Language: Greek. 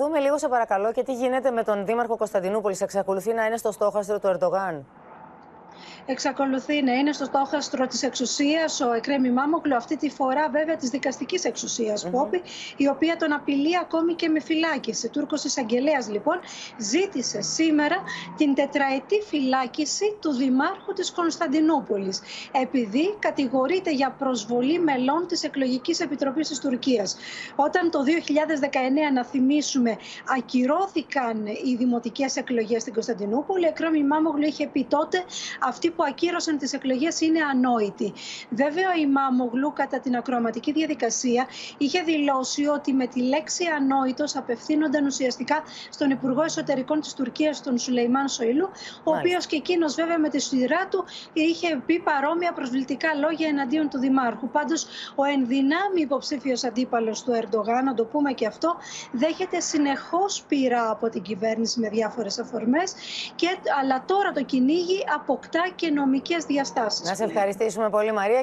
Δούμε λίγο, σε παρακαλώ, και τι γίνεται με τον Δήμαρχο Κωνσταντινούπολης. Εξακολουθεί να είναι στο στόχαστρο του Ερντογάν εξακολουθεί να είναι στο στόχαστρο της εξουσίας ο Εκρέμι Μάμοκλου, αυτή τη φορά βέβαια της δικαστικής εξουσίας, mm Πόπη, η οποία τον απειλεί ακόμη και με φυλάκιση. Τούρκος εισαγγελέας λοιπόν ζήτησε σήμερα την τετραετή φυλάκιση του Δημάρχου της Κωνσταντινούπολης, επειδή κατηγορείται για προσβολή μελών της Εκλογικής Επιτροπής της Τουρκίας. Όταν το 2019, να θυμίσουμε, ακυρώθηκαν οι δημοτικές εκλογές στην Κωνσταντινούπολη, ο Εκρέμι Μάμοκλου είχε πει τότε αυτή που ακύρωσαν τις εκλογές είναι ανόητη. Βέβαια, η Μάμογλου κατά την ακροαματική διαδικασία είχε δηλώσει ότι με τη λέξη ανόητος απευθύνονταν ουσιαστικά στον Υπουργό Εσωτερικών της Τουρκίας, τον Σουλεϊμάν Σοηλού, ο οποίος και εκείνος βέβαια με τη σειρά του είχε πει παρόμοια προσβλητικά λόγια εναντίον του Δημάρχου. Πάντως, ο ενδυνάμει υποψήφιος αντίπαλος του Ερντογάν, να το πούμε και αυτό, δέχεται συνεχώς πειρά από την κυβέρνηση με διάφορες αφορμές. Αλλά τώρα το κυνήγι αποκτά και νομικές διαστάσεις. Να σε ευχαριστήσουμε πολύ Μαρία.